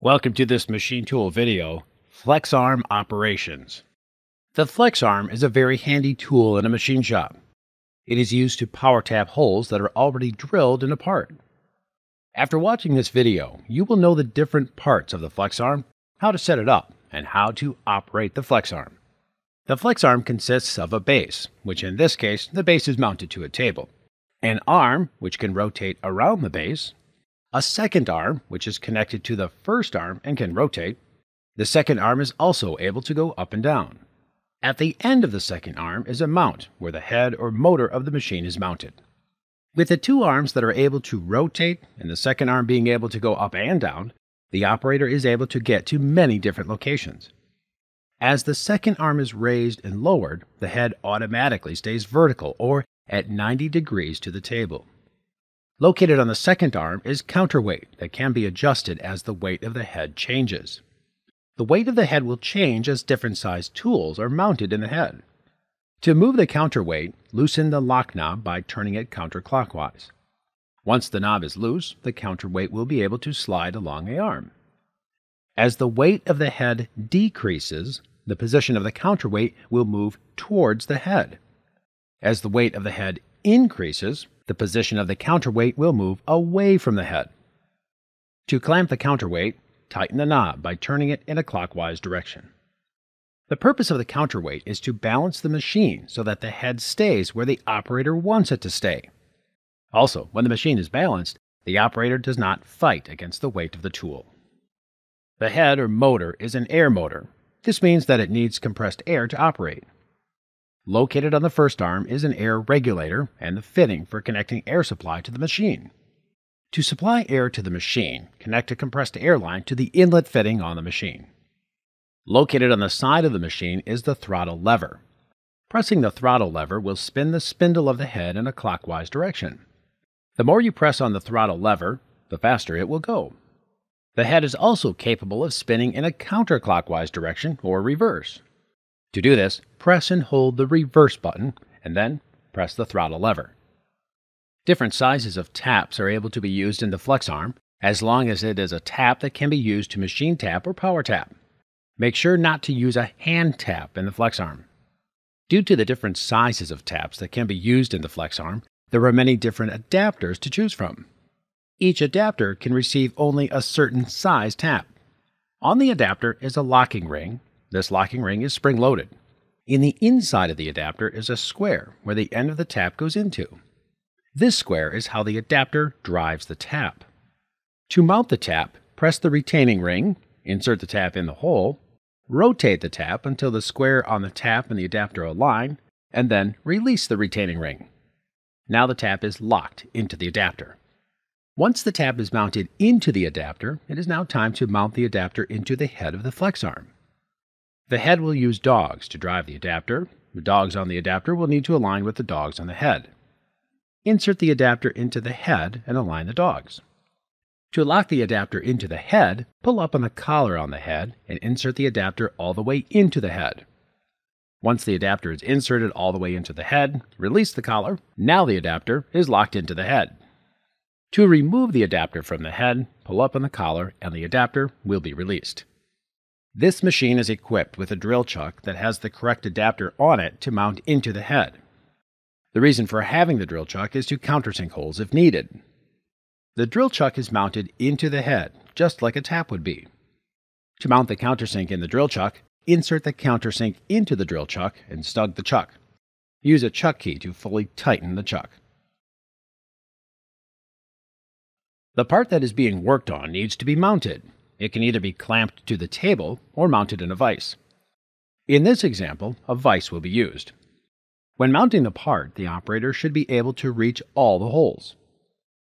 Welcome to this machine tool video, FlexArm Operations. The FlexArm is a very handy tool in a machine shop. It is used to power tap holes that are already drilled in a part. After watching this video, you will know the different parts of the FlexArm, how to set it up, and how to operate the FlexArm. The flex arm consists of a base, which in this case, the base is mounted to a table, an arm, which can rotate around the base, a second arm, which is connected to the first arm and can rotate. The second arm is also able to go up and down. At the end of the second arm is a mount where the head or motor of the machine is mounted. With the two arms that are able to rotate and the second arm being able to go up and down, the operator is able to get to many different locations. As the second arm is raised and lowered, the head automatically stays vertical or at 90 degrees to the table. Located on the second arm is counterweight that can be adjusted as the weight of the head changes. The weight of the head will change as different sized tools are mounted in the head. To move the counterweight, loosen the lock knob by turning it counterclockwise. Once the knob is loose, the counterweight will be able to slide along the arm. As the weight of the head decreases, the position of the counterweight will move towards the head. As the weight of the head increases, the position of the counterweight will move away from the head. To clamp the counterweight, tighten the knob by turning it in a clockwise direction. The purpose of the counterweight is to balance the machine so that the head stays where the operator wants it to stay. Also, when the machine is balanced, the operator does not fight against the weight of the tool. The head or motor is an air motor. This means that it needs compressed air to operate. Located on the first arm is an air regulator and the fitting for connecting air supply to the machine. To supply air to the machine, connect a compressed air line to the inlet fitting on the machine. Located on the side of the machine is the throttle lever. Pressing the throttle lever will spin the spindle of the head in a clockwise direction. The more you press on the throttle lever, the faster it will go. The head is also capable of spinning in a counterclockwise direction or reverse. To do this, press and hold the reverse button and then press the throttle lever. Different sizes of taps are able to be used in the flex arm as long as it is a tap that can be used to machine tap or power tap. Make sure not to use a hand tap in the flex arm. Due to the different sizes of taps that can be used in the flex arm, there are many different adapters to choose from. Each adapter can receive only a certain size tap. On the adapter is a locking ring this locking ring is spring loaded. In the inside of the adapter is a square where the end of the tap goes into. This square is how the adapter drives the tap. To mount the tap, press the retaining ring, insert the tap in the hole, rotate the tap until the square on the tap and the adapter align, and then release the retaining ring. Now the tap is locked into the adapter. Once the tap is mounted into the adapter, it is now time to mount the adapter into the head of the flex arm. The head will use dogs to drive the adapter. The dogs on the adapter will need to align with the dogs on the head. Insert the adapter into the head and align the dogs. To lock the adapter into the head, pull up on the collar on the head and insert the adapter all the way into the head. Once the adapter is inserted all the way into the head, release the collar. Now the adapter is locked into the head. To remove the adapter from the head, pull up on the collar and the adapter will be released. This machine is equipped with a drill chuck that has the correct adapter on it to mount into the head. The reason for having the drill chuck is to countersink holes if needed. The drill chuck is mounted into the head, just like a tap would be. To mount the countersink in the drill chuck, insert the countersink into the drill chuck and snug the chuck. Use a chuck key to fully tighten the chuck. The part that is being worked on needs to be mounted, it can either be clamped to the table or mounted in a vise. In this example, a vise will be used. When mounting the part, the operator should be able to reach all the holes.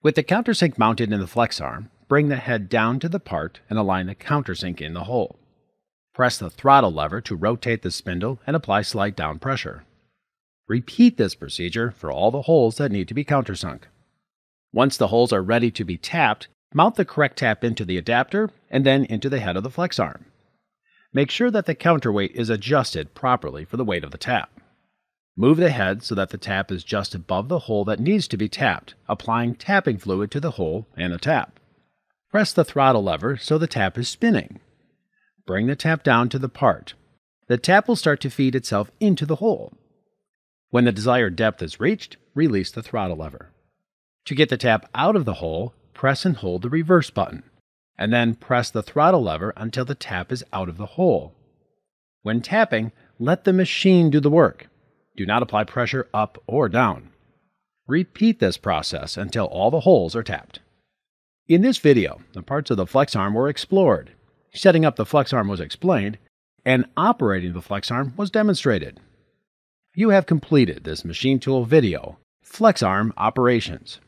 With the countersink mounted in the flex arm, bring the head down to the part and align the countersink in the hole. Press the throttle lever to rotate the spindle and apply slight down pressure. Repeat this procedure for all the holes that need to be countersunk. Once the holes are ready to be tapped, Mount the correct tap into the adapter and then into the head of the flex arm. Make sure that the counterweight is adjusted properly for the weight of the tap. Move the head so that the tap is just above the hole that needs to be tapped, applying tapping fluid to the hole and the tap. Press the throttle lever so the tap is spinning. Bring the tap down to the part. The tap will start to feed itself into the hole. When the desired depth is reached, release the throttle lever. To get the tap out of the hole, press and hold the reverse button, and then press the throttle lever until the tap is out of the hole. When tapping, let the machine do the work. Do not apply pressure up or down. Repeat this process until all the holes are tapped. In this video, the parts of the flex arm were explored. Setting up the flex arm was explained, and operating the flex arm was demonstrated. You have completed this machine tool video, Flex Arm Operations.